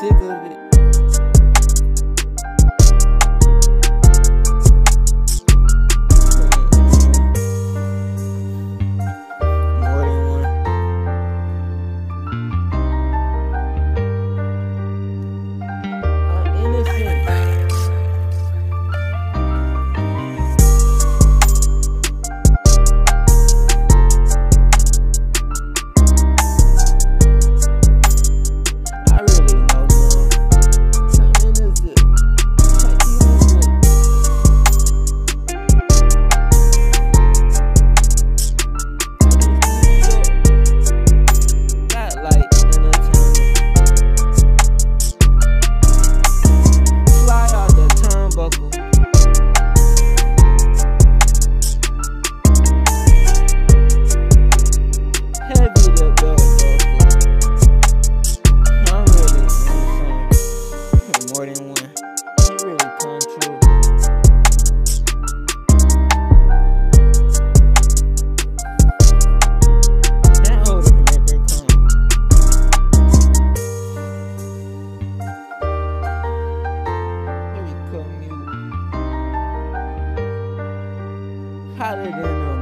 sick of it. A